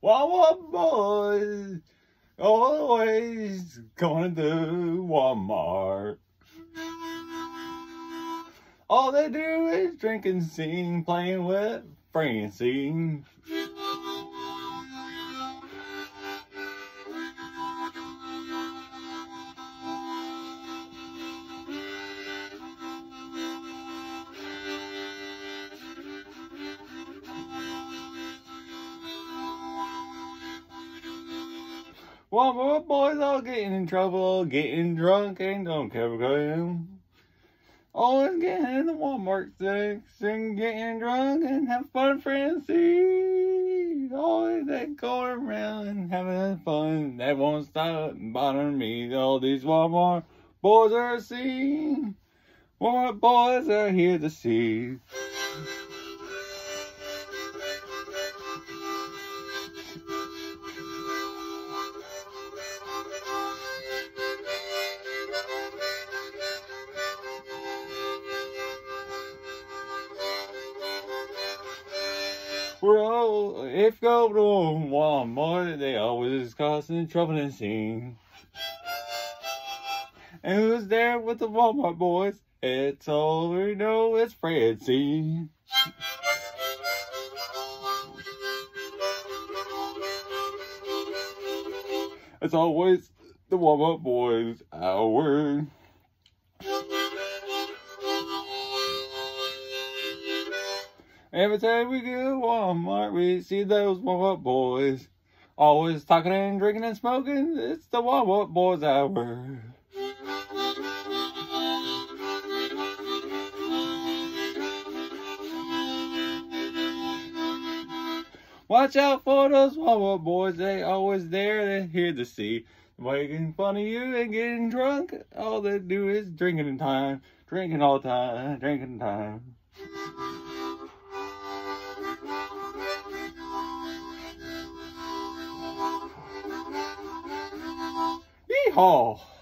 Wawa boys always going to Walmart. All they do is drink and sing, playing with Francine. One more boys all getting in trouble, getting drunk and don't care about him. Always getting in the Walmart and getting drunk and have fun, Francie. Always that going around and having fun. That won't stop bothering me. All these Walmart boys are seen. Walmart boys are here to see. Bro, if go to Walmart, they always causing trouble and scene. And who's there with the Walmart boys? It's all we know it's Francie. It's always the Walmart boys, our Every time we go to Walmart, we see those Walmart boys. Always talking and drinking and smoking. It's the Walmart boys hour. Watch out for those Walmart boys. They always there. They're here to see. Making fun of you and getting drunk. All they do is drinking time. Drinking all the time. Drinking time. Yeehaw!